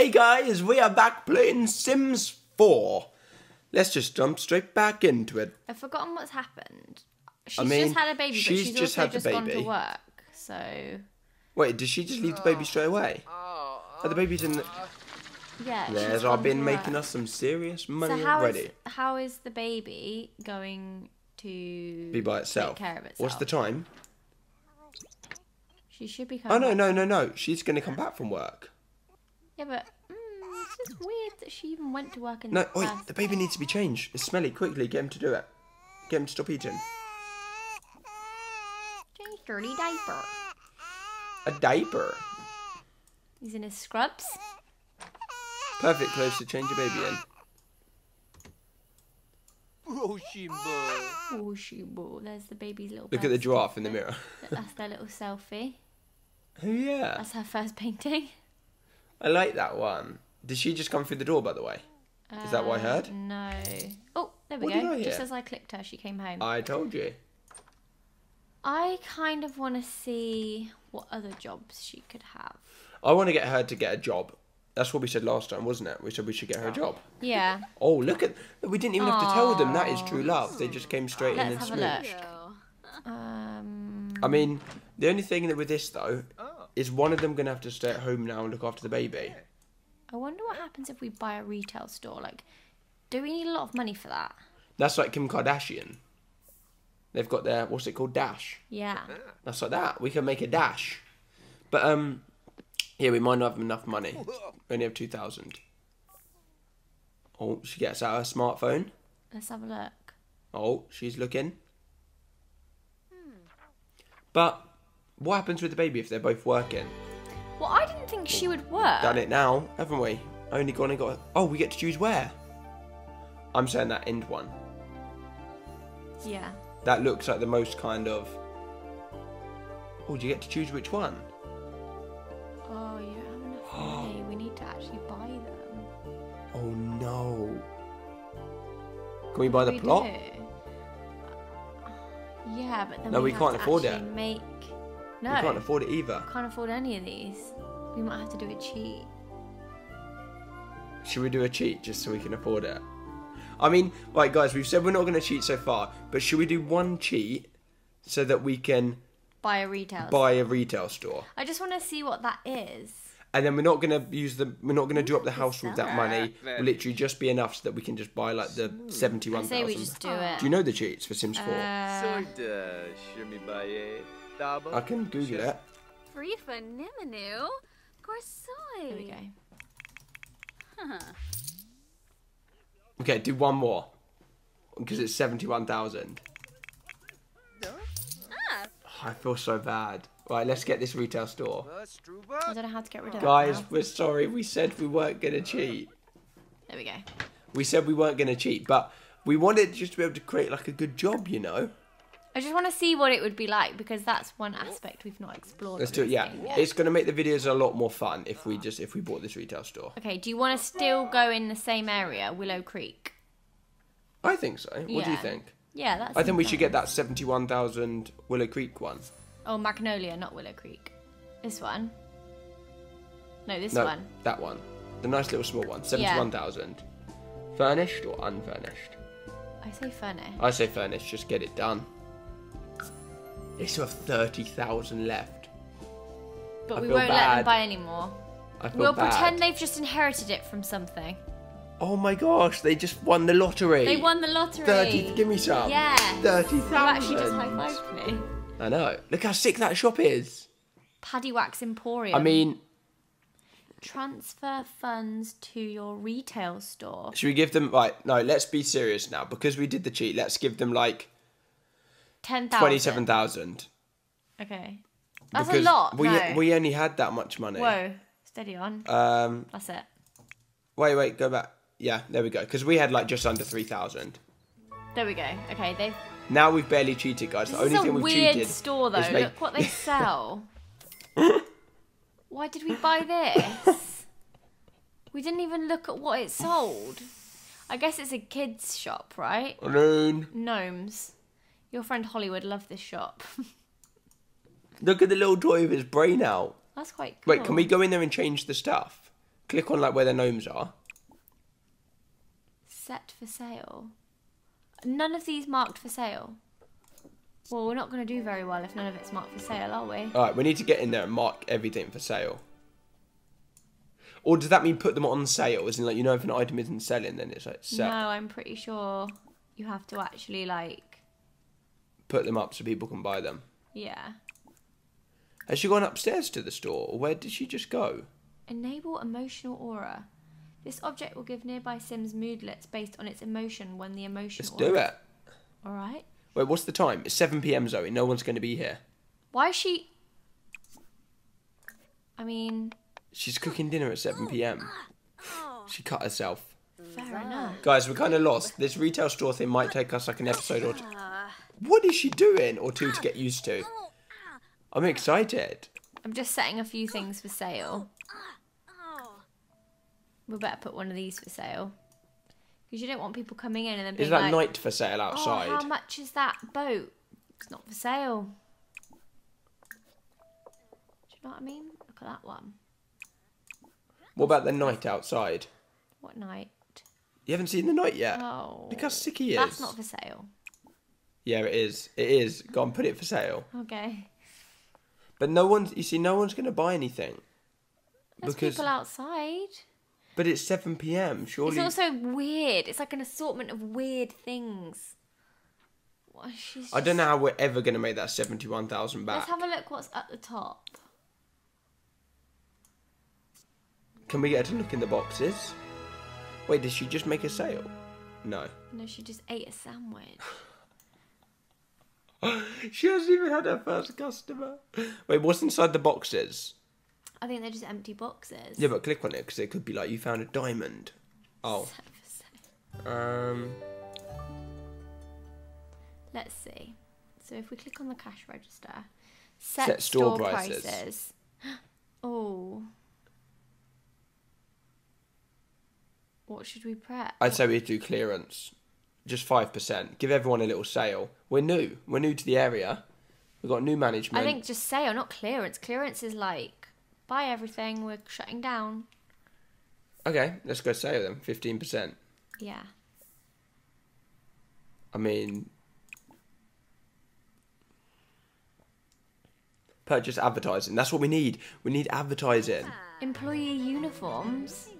Hey guys, we are back playing Sims 4. Let's just jump straight back into it. I've forgotten what's happened. She's I mean, just had a baby, but she's she's, just also had the just gone to work. So Wait, did she just leave the baby straight away? Oh, the baby's in the... yeah. she's There's bin to making us some serious money So how is already. how is the baby going to Be by itself. Take care of itself. What's the time? She should be coming Oh no, no, no, no. She's going to come back from work. Yeah, but mm, it's just weird that she even went to work in No, the wait, first the baby needs to be changed. It's smelly. Quickly, get him to do it. Get him to stop eating. Change dirty diaper. A diaper. He's in his scrubs. Perfect clothes to change a baby in. Roshimbo. Oh, she boo. There's the baby's little. Look at the birth giraffe in the mirror. That's their little selfie. Oh yeah, That's her first painting. I like that one. Did she just come through the door, by the way? Is that what I heard? Uh, No. Oh, there we What go. Just as I clicked her, she came home. I told you. I kind of want to see what other jobs she could have. I want to get her to get a job. That's what we said last time, wasn't it? We said we should get her a job. Yeah. Oh, look at. We didn't even have to tell them that is true love. They just came straight in Let's and have smooched. Um. I mean, the only thing that with this though is one of them gonna have to stay at home now and look after the baby. I wonder what happens if we buy a retail store. Like, do we need a lot of money for that? That's like Kim Kardashian. They've got their what's it called dash. Yeah. That's like that. We can make a dash. But um, yeah, we might not have enough money. We only have two thousand. Oh, she gets out her smartphone. Let's have a look. Oh, she's looking. But what happens with the baby if they're both working? Well, I didn't think she would work. Done it now, haven't we? Only gone and got. Oh, we get to choose where. I'm saying that end one. Yeah. That looks like the most kind of. Oh, do you get to choose which one? Oh, you don't have enough money. We need to actually buy them. Oh no. Can we buy the We plot? do. Yeah, but then No, we, we can't afford it. Make no, We can't afford it either. can't afford any of these. We might have to do a cheat. Should we do a cheat just so we can afford it? I mean, right, guys, we've said we're not going to cheat so far, but should we do one cheat so that we can Buy a retail. buy a retail store? I just want to see what that is. And then we're not going to use the, we're not going to do up the house with that bizarre. money. Will literally just be enough so that we can just buy like the I seventy-one say we just do it. Do you know the cheats for Sims 4? Uh, Sorta shimibaye. Daba. I can Google it. Frifa Niminu. Gorsoi. there we go. Okay, do one more because it's seventy-one thousand. Ah, I feel so bad. Right, let's get this retail store. I don't know how to get rid of Guys, it. now. we're sorry. We said we weren't gonna cheat. There we go. We said we weren't gonna cheat, but we wanted just to be able to create like a good job, you know. I just want to see what it would be like because that's one aspect we've not explored. Let's do it. Yeah, it's gonna make the videos a lot more fun if we just if we bought this retail store. Okay, do you want to still go in the same area, Willow Creek? I think so. What do you think? Yeah, that's. I think we should get that seventy-one thousand Willow Creek one. Oh, Magnolia, not Willow Creek. This one. No, this no, one. that one. The nice little small one. Seventy-one thousand. Furnished or unfurnished? I say furnace. I say furnished. Just get it done. They still have thirty thousand left. But I we won't let them buy anymore. We'll bad. pretend they've just inherited it from something. Oh my gosh! They just won the lottery. They won the lottery. Thirty. Give me some. Yeah. Thirty You actually just high fived me. I know. Look how sick that shop is. Paddy Wax Emporium. I mean, transfer funds to your retail store. should we give them right? No, let's be serious now because we did the cheat. Let's give them like Ten thousand. twenty-seven thousand. Okay. That's because a lot. We no. we only had that much money. Whoa. Steady on. Um. That's it. Wait, wait. Go back. Yeah, there we go. Because we had like just under three thousand. There we go. Okay, they've. Now we've barely cheated, guys. This the only is a thing we've weird cheated store, though. make- Look what they sell. Why did we buy this? we didn't even look at what it sold. I guess it's a kids' shop, right? Gnomes. Your friend Hollywood loved this shop. Look at the little toy with his brain out. That's quite cool. Wait, can we go in there and change the stuff? click on like where the gnomes are. Set for sale. None of these marked for sale. Well, we're not going to do very well if none of it's marked for sale, are we? All right, we need to get in there and mark everything for sale. Or does that mean put them on sale? As in, like, you know, if an item isn't selling, then it's like sell. No, I'm pretty sure you have to actually like, Put them up so people can buy them. yeah. Has she gone upstairs to the store, or where did she just go? Enable emotional aura. This object will give nearby Sims moodlets based on its emotion when the emotion. Let's do it. All right. Wait, what's the time? It's 7 p.m. Zoe. No one's going to be here. Why is she? I mean, She's cooking dinner at 7 p.m. She cut herself. fair enough. Guys, we're kind of lost. This retail store thing might take us like an episode or two. What is she doing? Or two to get used to. Oh, I'm oh. excited. I'm just setting a few things for sale. Oh. We better put one of these for sale. Because you don't want people coming in and then being Is that like, night for sale oh, outside? "Oh, outside? how much is that boat?" It's not for sale. Do you know what I mean? Look at that one. What about the night outside? What night? You haven't seen the night yet? Oh, Look how sick he is. that's not for sale. Yeah, it is. It is. Go and put it for sale. Okay. But no one's. You see, no one's going to buy anything. There's because. people outside. But it's 7 p.m. Surely. It's also weird. It's like an assortment of weird things. What, she's I don't know how we're ever going to make that 71,000 back. Let's have a look what's at the top. Can we get her to look in the boxes? Wait, did she just make a sale? No. No, she just ate a sandwich. She hasn't even had her first customer. Wait, what's inside the boxes? I think they're just empty boxes. Yeah, but click on it because it could be like you found a diamond. Oh. Set for sale. Um. Let's see. So if we click on the cash register, set, Set store, store prices. prices. oh. What should we prep? I'd say we do clearance. Just 5%. Give everyone a little sale. We're new. We're new to the area. We've got new management. I think just sale, not clearance. Clearance is like buy everything. We're shutting down. Okay, let's go sale then. 15%. Yeah. I mean. Purchase advertising. That's what we need. We need advertising. Employee uniforms.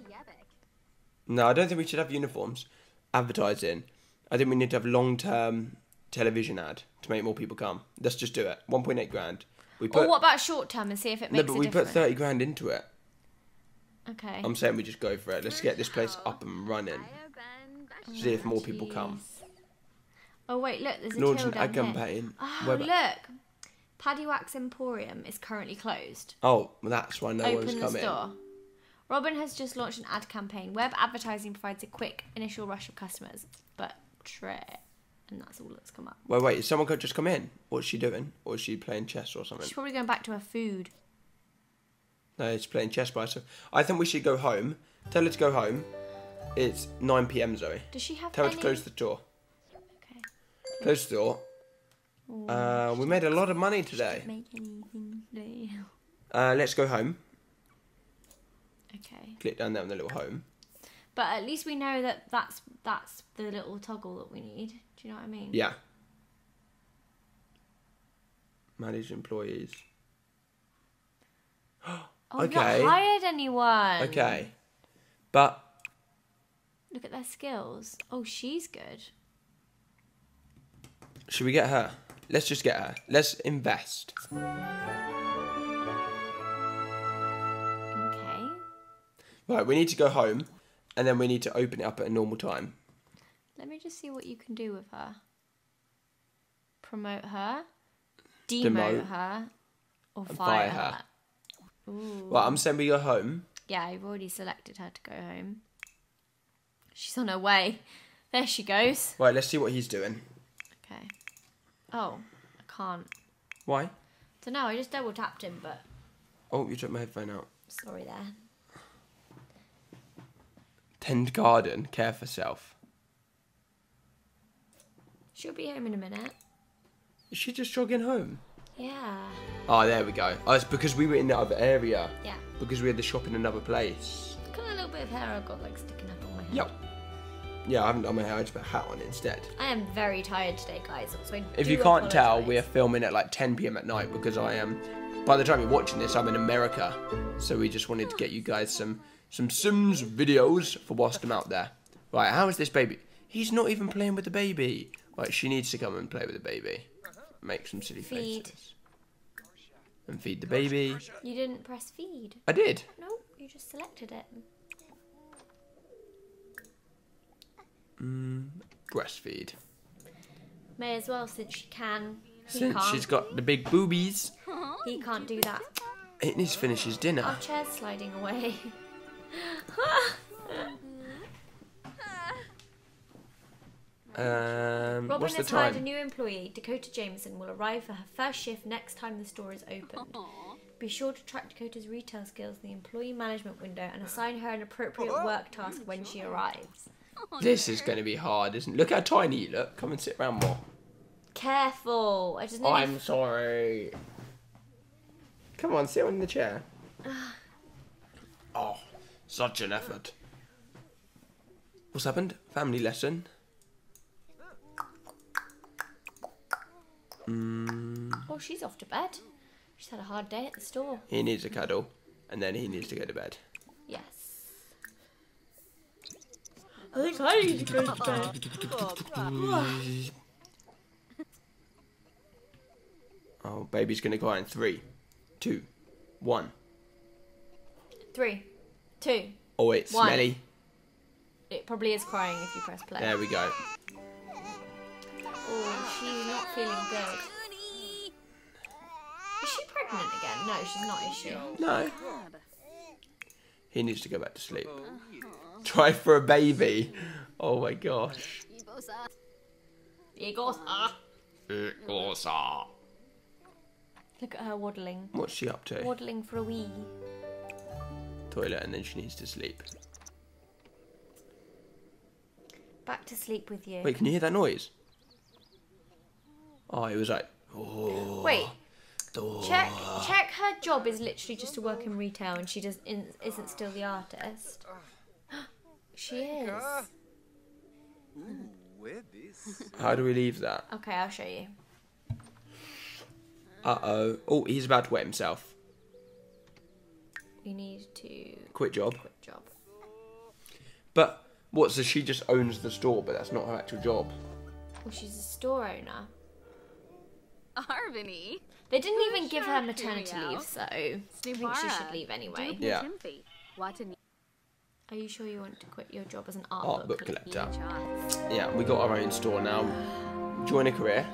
No, I don't think we should have uniforms. Advertising. I think we need to have long term television ad to make more people come. Let's just do it. 1.8 grand. We put or what about short term and see if it makes No, but we difference? put 30 grand into it. Okay. I'm saying we just go for it. Let's get this place up and running. See if more people come. Oh wait, look, there's a Launch an here. campaign. Oh Web- look, Paddy Wax Emporium is currently closed. Oh, well, that's why no one's Open the coming. store. Robin has just launched an ad campaign. Web advertising provides a quick initial rush of customers, but and that's all that's come up. Wait, wait, is someone could just come in? What's she doing? Or is she playing chess or something? She's probably going back to her food. No, she's playing chess by herself. I think we should go home. Tell her to go home. It's 9 pm, Zoe. Does she have Tell her to close the door. Okay. Close the door. Uh, we made a lot of money today. Make anything today. Uh, let's go home. Okay. Click down there on the little home. But at least we know that that's that's the little toggle that we need. Do you know what I mean? Yeah. Manage employees. Oh, Okay. not hired anyone. Okay. But Look at their skills. Oh, she's good. should we get her? Let's just get her. Let's invest. Okay. Right, we need to go home and then we need to open it up at a normal time. Let me just see what you can do with her. Promote her, demote Demote. her, or fire, her. her. Ooh. Well, I'm saying we go home. Yeah, I've already selected her to go home. She's on her way. There she goes. Right, let's see what he's doing. Okay. Oh, I can't. Why? Don't know. I just double tapped him, but Oh, you took my headphone out. sorry there. Tend garden, care for self. She'll be home in a minute. Is she just jogging home? Yeah. Oh, there we go. Oh, it's because we were in the other area. Yeah. Because we had the shop in another place. Look at bit of hair I've got like sticking up on my head. Yep. Yeah, I haven't done my hair. I just put a hat on instead. I am very tired today, guys. So If you can't tell, we're filming at like 10 p.m. at night because I am. By the time you're watching this, I'm in America, so we just wanted to oh. get you guys some some Sims videos for whilst I'm out there. Right, how is this baby? He's not even playing with the baby. Right, she needs to come and play with the baby. Make some silly Feed. faces. And feed the baby. You didn't press feed. I did. No, you just selected it. Mm, Breastfeed. May as well since she can. He Since can't. she's got the big boobies, He can't do that. it needs to finish his dinner. Our chair's sliding away. Um, Robin what's the has hired a new employee. Dakota Jameson will arrive for her first shift next time the store is opened. Be sure to track Dakota's retail skills in the employee management window and assign her an appropriate work task when she arrives. This is going to be hard, isn't it? Look how tiny you look. Come and sit around more. Careful! I just I'm sorry. Come on, sit on the chair. Oh, such an effort. What's happened? Family lesson. Hmm. Oh, she's off to bed. She's had a hard day at the store. He needs a cuddle, and then he needs to go to bed. Yes. I think I need to go to bed. Oh, baby's gonna cry in three, two, one. Three, two. Oh it's One. smelly. It probably is crying if you press play. There we go. Oh, she's not feeling good. Is she pregnant again? No, she's not, is she? No. He needs to go back to sleep. Try for a baby. Oh my gosh. He goes, ah. Look at her waddling. What's she up to? Waddling for a wee. Toilet, and then she needs to sleep. Back to sleep with you. Wait, can you hear that noise? Oh, it was like. Oh. Wait, oh. check check her job is literally just to work in retail and she does in, isn't still the artist. she is. How do we leave that? Okay, I'll show you. Uh oh. Oh, he's about to wet himself. You need to Quit job. quit job. But what? So she just owns the store, but that's not her actual job. Well, she's a store owner. Arvini. They didn't even give her maternity leave, so I think she should leave anyway. Yeah. Watching Are you sure you want to quit your job as an art, Art book book collector. shots. Yeah, we got our own store now. Join a career.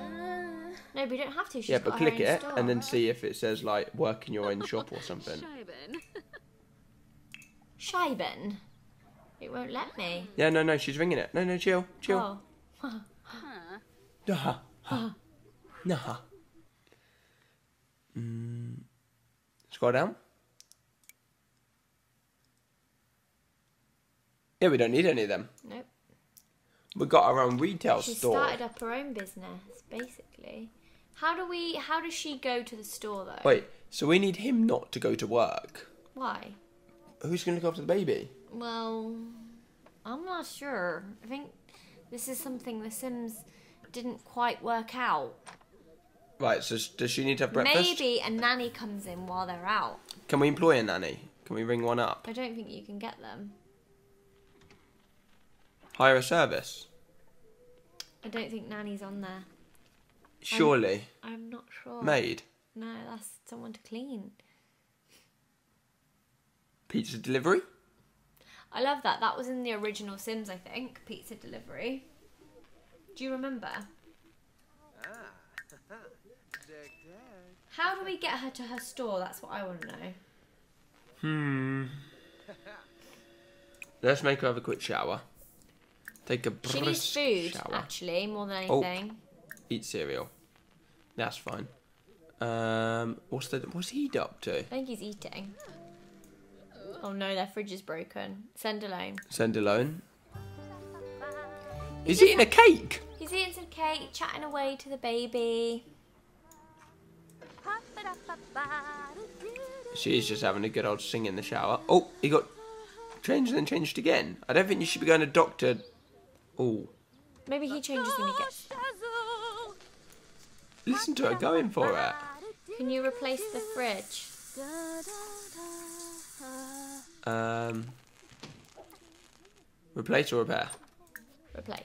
No, but you don't have to. She's Yeah, got but her click own it store. and then see if it says like work in your own shop or something. Scheiben. It won't let me. Yeah, no, no, she's ringing it. No, no, chill, chill. Oh. Nah, huh. Nah. Mm. Scroll down. Yeah, we don't need any of them. Nope. We've got our own retail She store. She started up her own business, basically. How do we? How does she go to the store though? Wait, so we need him not to go to work. Why? Who's going to look after the baby? Well, I'm not sure. I think this is something The Sims didn't quite work out. Right, so does she need to have breakfast? Maybe a nanny comes in while they're out. Can we employ a nanny? Can we ring one up? I don't think you can get them. Hire a service? I don't think nanny's on there. Surely. I'm not sure. Maid? No, that's someone to clean. Pizza delivery? I love that. That was in the original Sims, I think. Pizza delivery. Do you remember? How do we get her to her store? That's what I want to know. Hmm. Let's make her have a quick shower. Take a She needs food, shower. actually, more than Oh. anything. Eat cereal. That's fine. Um, what's the what's he up to? I think he's eating. Oh no, their fridge is broken. Send alone. Send alone. He's eating a cake. He's eating some cake, chatting away to the baby. She's just having a good old sing in the shower. Oh, he got changed and then changed again. I don't think you should be going to doctor. Oh, Maybe he changes when he gets. listen to her going for it. Can you replace the fridge? Um, replace or repair, Replace.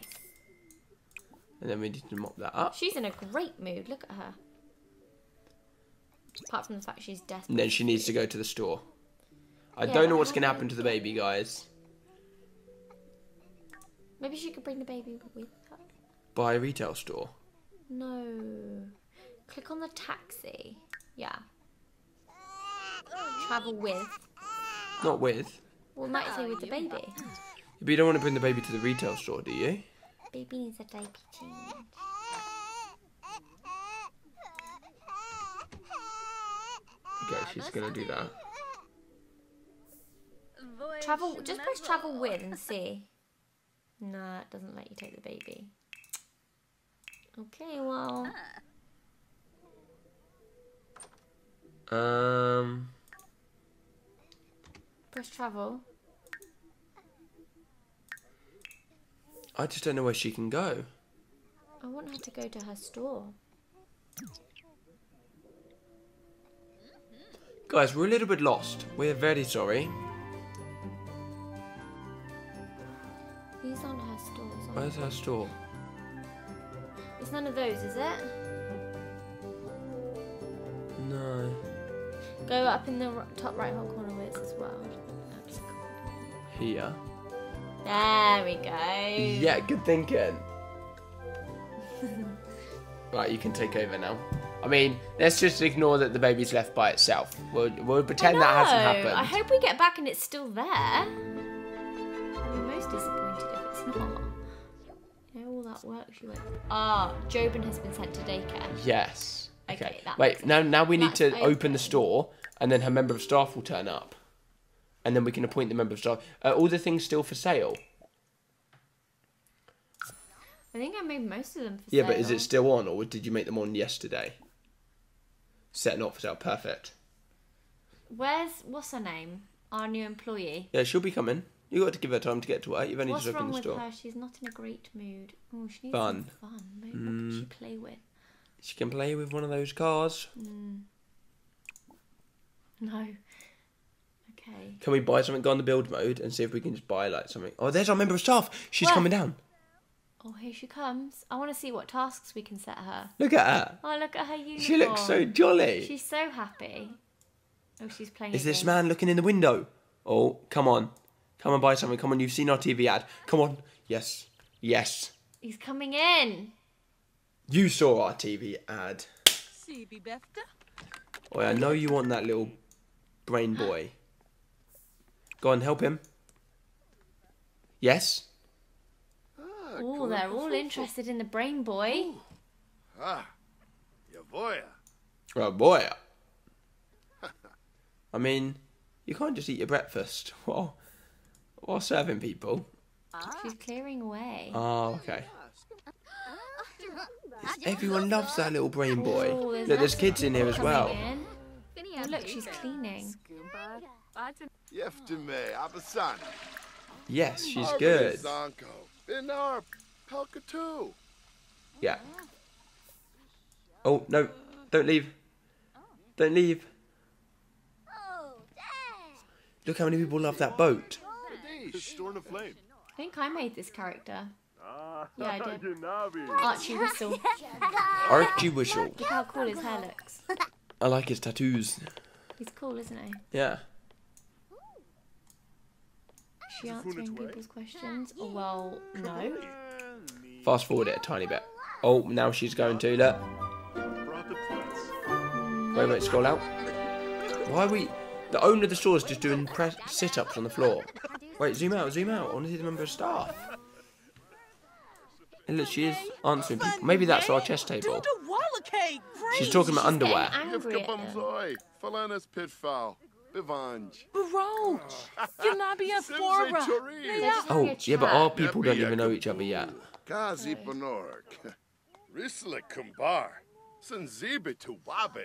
and then we need to mop that up. She's in a great mood. Look at her. Apart from the fact she's desperate. And then she needs to go to the store. I Yeah, don't know what's going to happen to the baby, guys. Maybe she could bring the baby with her. Buy a retail store. No. Click on the taxi. Yeah. Travel with. Not with. Well, it might say with the baby. But you don't want to bring the baby to the retail store, do you? Baby needs a diaper change. Okay, she's going to do that. Travel. Just press travel with and see. Nah, it doesn't let you take the baby. Okay, well. Um, Press travel. I just don't know where she can go. I want her to go to her store. Guys, we're a little bit lost. We're very sorry. These aren't her stores. Are Where's her store? It's none of those, is it? No. Go up in the top right hand corner where it says world. Here. There we go. Yeah, good thinking. right, you can take over now. I mean, let's just ignore that the baby's left by itself. We'll, we'll pretend that hasn't happened. I hope we get back and it's still there. I'm most disappointed if it's not. You know all that work she went. Ah, Jobin has been sent to daycare. Yes. Okay, that Wait, now now we need That's to open the open. store, and then her member of staff will turn up, and then we can appoint the member of staff. Are all the things still for sale? I think I made most of them for Yeah, but is it still on, or did you make them on yesterday? Set not for sale. Perfect. Where's what's her name? Our new employee. Yeah, she'll be coming. You got to give her time to get to work. You've only What's just opened the store. What's wrong with her? She's not in a great mood. Oh, she needs Fun. some fun. Maybe what can she mm. play with? She can play with one of those cars. Hmm. No. Okay. Can we buy something? Go on the build mode and see if we can just buy like something. Oh, there's our member of staff. She's Where? coming down. Oh, here she comes. I want to see what tasks we can set her. Look at her. Oh, look at her uniform. She looks so jolly. She's so happy. Oh, she's playing. Is this game. man looking in the window? Oh, come on. Come and buy something. Come on, you've seen our TV ad. Come on. Yes. Yes. He's coming in. You saw our TV ad. Sibi Befta. Oh, I know you want that little brain boy. Go on, help him. Yes? Oh, they're all interested in the brain boy. Ah, your boy. Oh, boy. I mean, you can't just eat your breakfast while, while serving people. Ah. She's clearing away. Oh, ah, okay. Everyone loves that little brain boy. Oh, Look, there's kids in here as well. coming in. Oh, look, she's cleaning. Yeftime Abasan. Yes, she's good. Zanko. Binar Palkatu. Yeah. Oh, no. Don't leave. Don't leave. Look how many people love that boat. Storm of Flame. I think I made this character. Ah, yeah, I did. Archie Whistle. Archie Whistle. Look how cool his hair looks. I like his tattoos. He's cool, isn't he? Yeah. Is she answering people's questions? Well, no. Fast forward it a tiny bit. Oh, now she's going to. Look. Wait, wait, scroll out. Why are we. The owner of the store is just doing press sit ups on the floor. Wait, zoom out, zoom out. I want to see the member of staff. And look, she is answering people. Maybe that's our chess table. She's talking about underwear. Getting angry at them. Gifkabamzoy. Falanas Pitfall. Bivanj. Baroch. Yanabia Simse Fora. Chori. They're just Oh, yeah, but our people don't even know each other yet. Gazi Panork. Risla Kumbar. Sanzibe Tuwabe.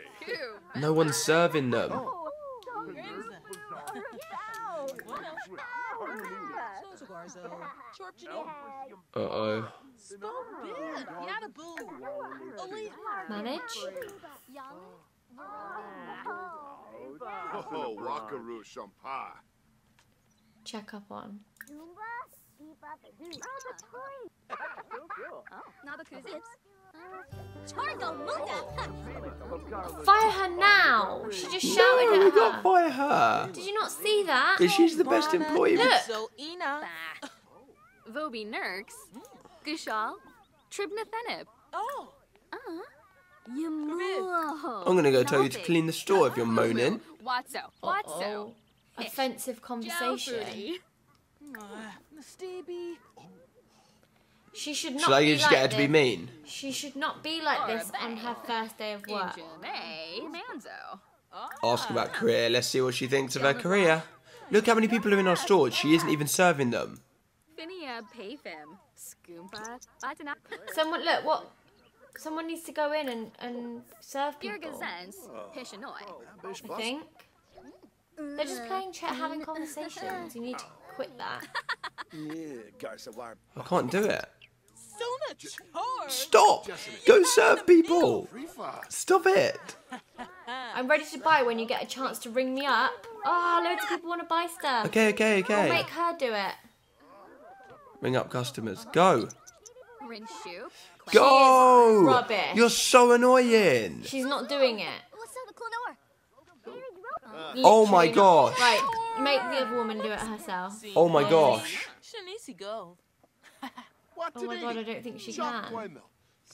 No one's serving them. So Garzo. Chorp Jino. Uh oh. Spambit. Yada boo. Ali. Manage? Oh, Wakaru Shampa. Check up on. Fire her now! She just No, shouted we at got her. fire her. Did you not see that? Because she's the best employee. Look. So Ina. Vobi Nurks. Gushal. Tribnathenib. Oh. Yamuo. I'm gonna go tell you to clean the store if you're moaning. Watso. Watso. Uh-oh. Offensive conversation. Uh, she should not Shall I be just like get her to be this. mean? She should not be like this on her first day of work. Ask about career. Let's see what she thinks of her career. Look how many people are in our store. She isn't even serving them. Finia Payfim. Skoompa. Batana. Someone, look, what? Someone needs to go in and, and serve people. Birgazens. Hishanoi. I think. They're just playing chat, having conversations. You need to quit that. I can't do it. Stop! Go serve people! Stop it! I'm ready to buy when you get a chance to ring me up. Oh, loads of people want to buy stuff. Okay, okay, I'll okay. make her do it. Ring up customers. Go! Rinshu. Go! rubbish. You're so annoying! She's not doing it. Oh my gosh. Right, make the other woman do it herself. Oh my gosh. Shanisi go. Oh my god, I don't think she can.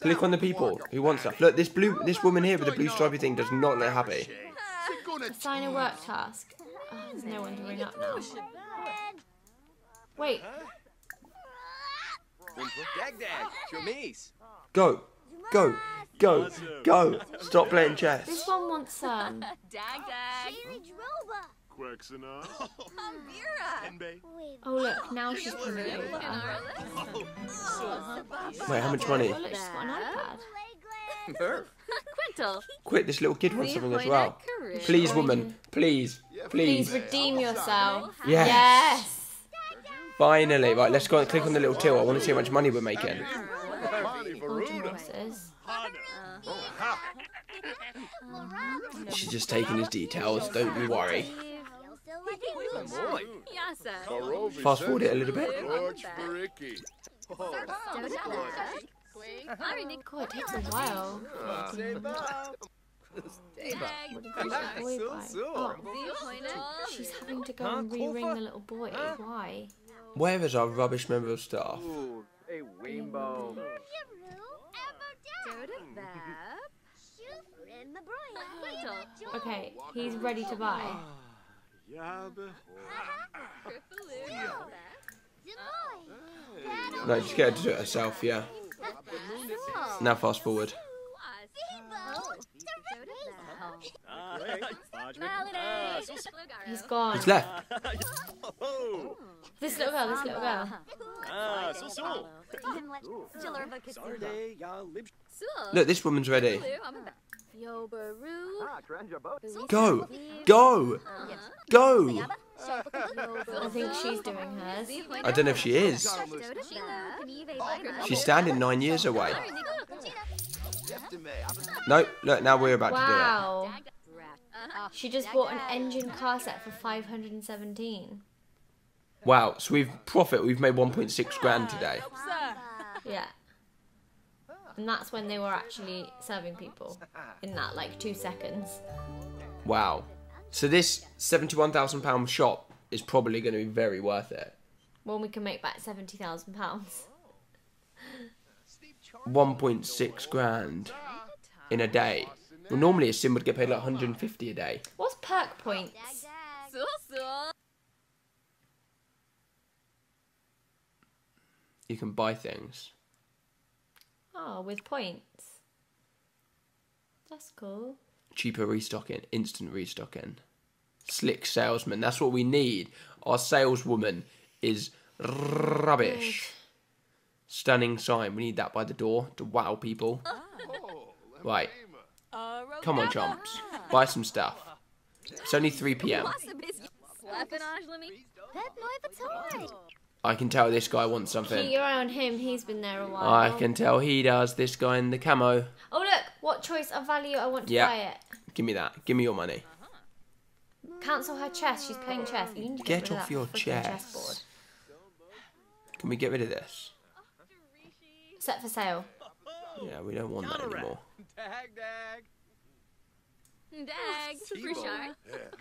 Click on the people who want stuff. Look, this blue, this woman here with the blue stripy thing does not look happy. Assign a work task. Oh, there's no one to ring up now. Wait, Dag dag. Chemise. Go, go, go, go. Stop playing chess. this one wants some. Dag dag. Quexina. Oh look, now she's coming over. Oh, Wait, how much money? Oh look, she's got an iPad. Quintal. Quick, this little kid wants something as well. Please, woman, please, Please please. redeem yourself. Yes. Yes. Finally, right. Let's go and click on the little till. I want to see how much money we're making. She's just taking his details. Don't you worry. Fast forward it a little bit. God, it takes a while. She's having to go and re-ring the little boy. Why? Where is our rubbish member of staff? Ooh, a rainbow. Okay, he's ready to buy. No, just get her to do it herself, yeah. Now fast forward. He's gone. He's left. This little girl, this little girl. Look, this woman's ready. Go, go, go. I think she's doing hers. I don't know if she is. She's standing nine years away. No, look, now we're about to do it. She just bought an engine car set for 517. Do it. Wow, so we've profit. We've made 1.6 grand today. Yeah. And that's when they were actually serving people in that like two seconds. Wow. So this 71,000 pound shop is probably going to be very worth it. When we can make back seventy thousand pounds. 1.6 grand in a day. Well, normally a sim would get paid like 150 a day. What's perk points? You can buy things. Oh, with points. That's cool. cheaper restocking, instant restocking. Slick salesman. That's what we need. Our saleswoman is rubbish. Stunning sign. We need that by the door to wow people. Right. Come on, chumps. Buy some stuff. It's only 3 p.m. Weaponage limit. I can tell this guy wants something. Keep something. your eye on him. He's been there a while. I can tell he does. This guy in the camo. Oh look, what choice of value I want to Yeah. buy it. Give me that. Give me your money. Cancel her chess. She's playing chess. You need to Get get, rid of off that your chess. chessboard. Can we get rid of this? Set for sale. Yeah, we don't want that anymore. Dag dag. Dag. Richard.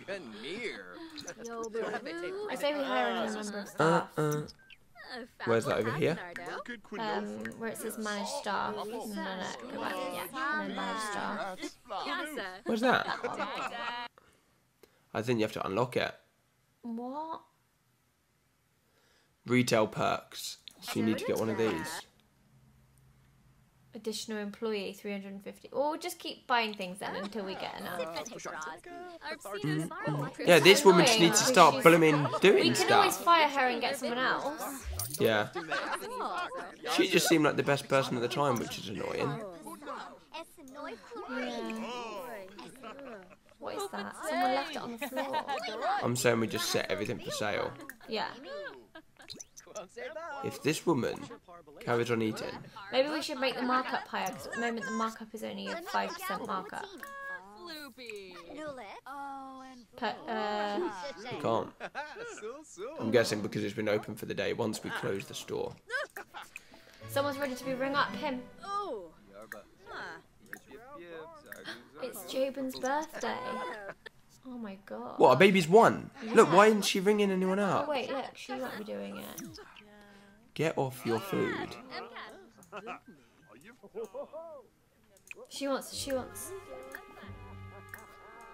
Good near. I say we hire another member of Uh, staff. uh. Where's that over here? Um, where it says manage staff. No, no, no. Go back. Yeah. And then manage staff. Yasa. Where's that? Dag dag. I think you have to unlock it. What? Retail perks. So you need to get one of these. Additional employee 350. Or we'll just keep buying things then until we get enough. Yeah, this woman just needs to because start she's- blooming We doing can always fire her and get someone else. Yeah. She just seemed like the best person at the time, which is annoying. What is that? Someone left it on the floor. I'm saying we just set everything for sale. Yeah. If this woman carries on eating, Maybe we should make the markup higher because at the moment the markup is only a 5% markup. Floopy. Oh, Per, uh, we can't. So so. I'm guessing because it's been open for the day once we close the store. someone's ready to be ring up him. oh. It's Jabin's birthday. Oh my god. What, a baby's one? Look, why isn't she ringing anyone up? Oh up? wait, look, she won't be doing it. Get off your food. She wants, she wants.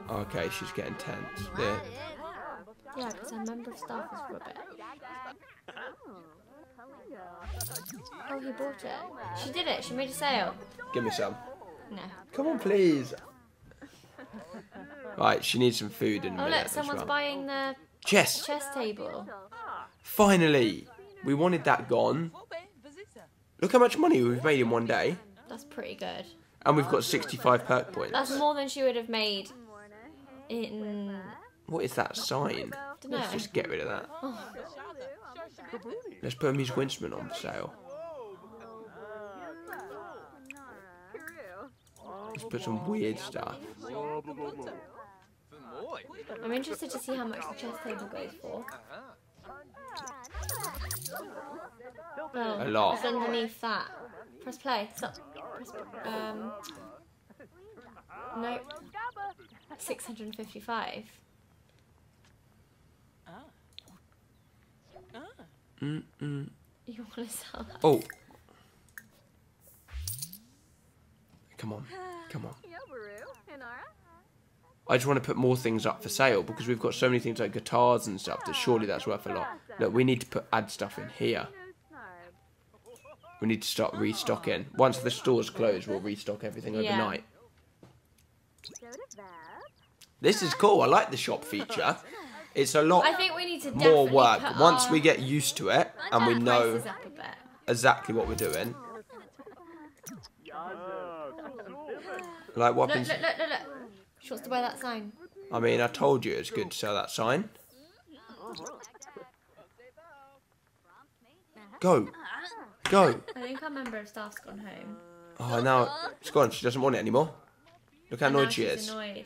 Okay, she's getting tense. There. Yeah, because her member of staff is Robert. Oh, he bought it. She did it. She made a sale. Give me some. No. Come on, please. Right, she needs some food in a Oh minute look, someone's well. buying the Chess! chess table. Finally! We wanted that gone. Look how much money we've made in one day. That's pretty good. And we've got 65 perk points. That's more than she would have made in. What is that sign? Let's just get rid of that. Oh. Let's put a musical instrument on for sale. Let's put some weird stuff. I'm interested to see how much the chess table goes for. Oh, A lot. It's underneath that. Press play. Stop. Press, um. Nope. 655. Mm-mm. You want to sell that? Oh. Come on. Come on. Yobaru. Inara. I just want to put more things up for sale because we've got so many things like guitars and stuff that surely that's worth a lot. Look, we need to put add stuff in here. We need to start restocking. Once the store's closed, we'll restock everything Yeah. overnight. This is cool. I like the shop feature. It's a lot I think we need to more work. Once we get used to it and we know prices up a bit. exactly what we're doing. Like what Look, happens? look, look, look, look. She wants to buy that sign. I mean, I told you it's good to sell that sign. Go. Go. I think our member of staff's gone home. Oh, now it's gone. She doesn't want it anymore. Look how And annoyed she is. Annoyed.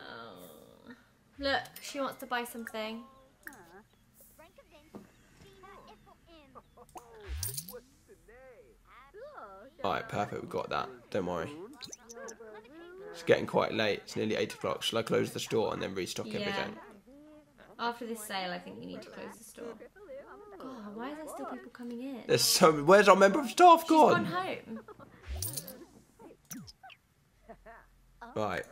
Oh. Look, she wants to buy something. Alright, perfect. We've got that. Don't worry. It's getting quite late. It's nearly 8 o'clock. Shall I close the store and then restock Yeah. everything? After this sale, I think you need to close the store. God, why are there still people coming in? There's so. Where's our member of staff She's gone gone? home. Right.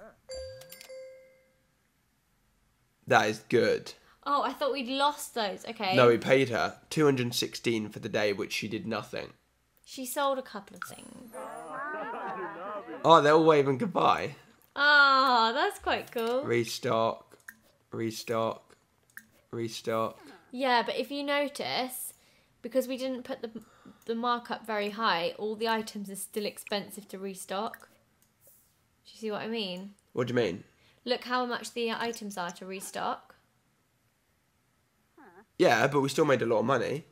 That is good. Oh, I thought we'd lost those. Okay. No, we paid her 216 for the day, which she did nothing. She sold a couple of things. Oh, they're all waving goodbye. Oh, that's quite cool. Restock, restock, restock. Yeah, but if you notice, because we didn't put the the markup very high, all the items are still expensive to restock. Do you see what I mean? What do you mean? Look how much the items are to restock. Yeah, but we still made a lot of money.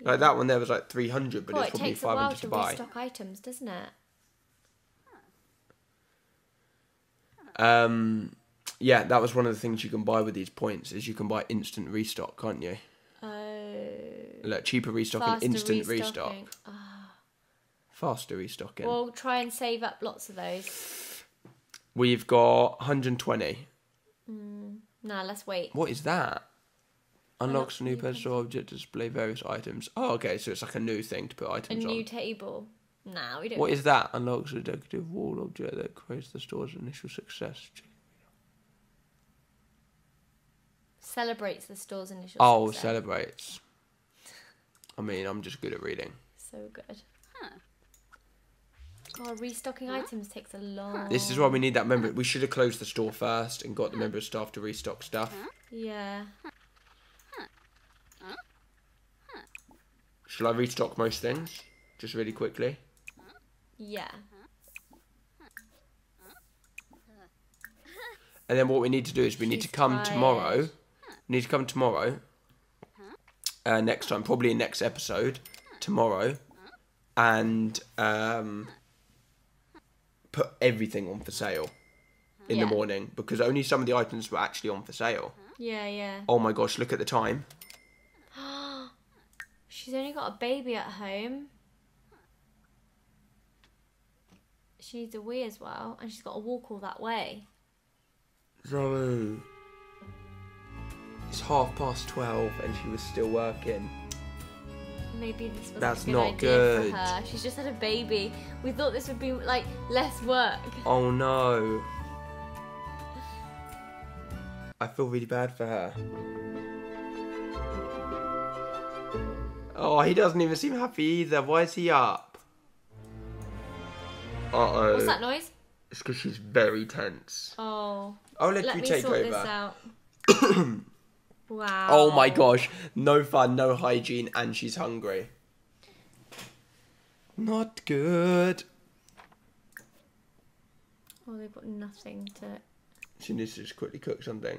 Like that one there was like 300, but Well, it's it probably takes a while 500 to, to buy. restock items, doesn't it? Um, yeah, that was one of the things you can buy with these points is you can buy instant restock, can't you? Oh. Like cheaper restock and instant restocking. restock. Faster restocking. Well, try and save up lots of those. We've got 120. Nah, let's wait. What is that? Unlocks a new pedestal object to display various items. Oh, okay, so it's like a new thing to put items in. A items new table. Nah, we don't. What is that? Unlocks a decorative wall object that creates the store's initial success. Celebrates the store's initial. Oh, success. celebrates. I mean, I'm just good at reading. So good. God, restocking items takes a long. This is why we need that member. We should have closed the store first and got the member of staff to restock stuff. Yeah. Shall I restock most things? Just really quickly. Yeah. And then what we need to do is we need to come tired. tomorrow. We need to come tomorrow. Uh, next time, probably next episode, tomorrow, and um, put everything on for sale in Yeah. the morning because only some of the items were actually on for sale. Yeah, yeah. Oh my gosh! Look at the time. She's only got a baby at home. She needs a wee as well, and she's got to walk all that way. Zoe. It's half past twelve and she was still working. Maybe this was That's a good not idea good. for her. She's just had a baby. We thought this would be like less work. Oh no. I feel really bad for her. Oh, he doesn't even seem happy either. Why is he up? Uh oh. What's that noise? It's because she's very tense. Oh, Oh, let, let me me take sort over. this out. wow. Oh my gosh. No fun, no hygiene, and she's hungry. Not good. Oh, they've got nothing to. She needs to just quickly cook something.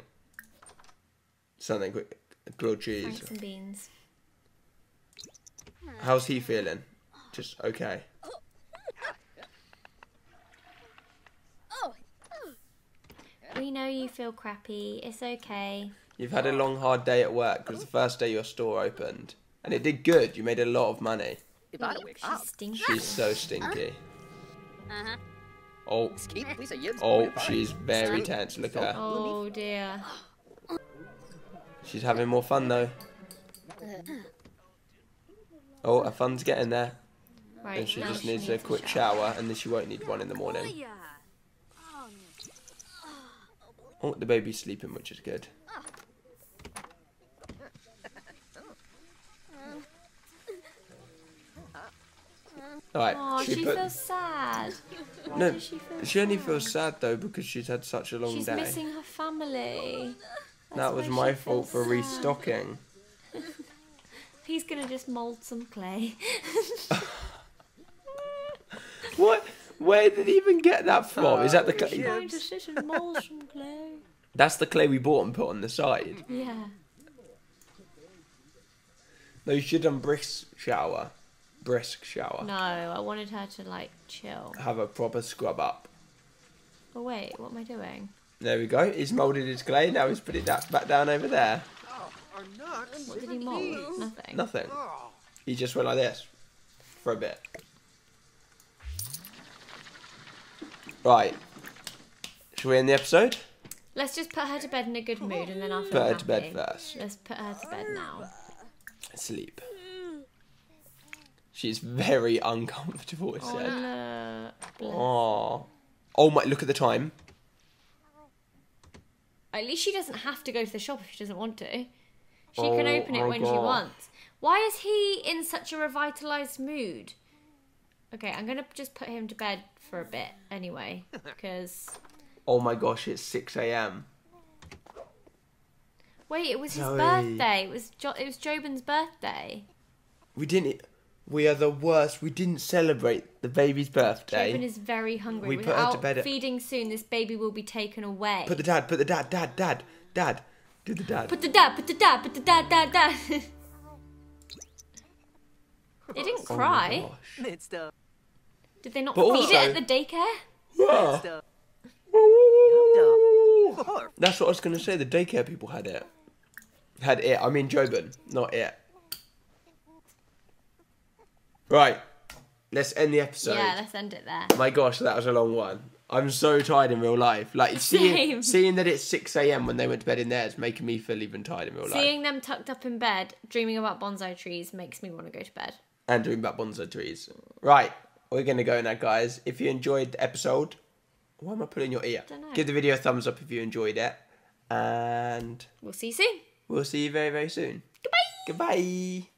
Something quick. Grilled cheese. Franks and beans. How's he feeling? Just okay. We know you feel crappy. It's okay. You've had a long, hard day at work because the first day your store opened. And it did good. You made a lot of money. She's stinky. She's so stinky. Oh, Keep Lisa Yibs. oh, she's very tense. Look at her. Oh dear. She's having more fun though. Oh, her fun's getting there. Right. And she just needs a quick shower, and then she won't need one in the morning. Oh, the baby's sleeping, which is good. Alright, Oh, she she put. feels sad. Why No, she feel she only feels sad though because she's had such a long She's day. missing her family. that was my fault for sad. restocking. He's gonna just mold some clay. What? Where did he even get that from? Is that the oh, clay? going to sit and mold some clay. That's the clay we bought and put on the side. Yeah. No, you should have done brisk shower. Brisk shower. No, I wanted her to like chill. Have a proper scrub up. Oh wait, what am I doing? There we go. He's moulded his clay. Now he's put it da- back down over there. Are nuts. What did he mold? Nothing. Nothing. Oh, He just went like this for a bit. Right. Shall we end the episode? Let's just put her to bed in a good mood and then I'll feel Put her to bed first. Let's put her to bed now. Sleep. She's very uncomfortable, it Oh said. Oh. Oh my, look at the time. At least she doesn't have to go to the shop if she doesn't want to. She Oh can open it when she wants. Why is he in such a revitalized mood? Okay, I'm gonna just put him to bed for a bit anyway, because Oh my gosh, it's 6 a.m. wait, it was his Zoe. birthday. It was jo- it was Jobin's birthday. We didn't. We are the worst. We didn't celebrate the baby's birthday. Raven is very hungry. We put her to Without bed at- feeding soon, this baby will be taken away. Put the dad, put the dad, dad, dad, dad. Do the dad. Put the dad, put the dad, put the dad, dad, dad. they didn't Oh my cry. gosh. Did they not But feed also- it at the daycare? Ah. the. That's what I was going to say. The daycare people had it. Had it. I mean, Jobin, not it. Right. Let's end the episode. yeah, let's end it there. My gosh, that was a long one. I'm so tired in real life. Like seeing Same. seeing that it's six a.m. when they went to bed in there is making me feel even tired in real life. Seeing them tucked up in bed, dreaming about bonsai trees, makes me want to go to bed. and doing about bonsai trees. Right, we're gonna go now, guys. If you enjoyed the episode, why am I putting your ear? Give the video a thumbs up if you enjoyed it, and We'll see you soon. we'll see you very very soon. Goodbye. Goodbye.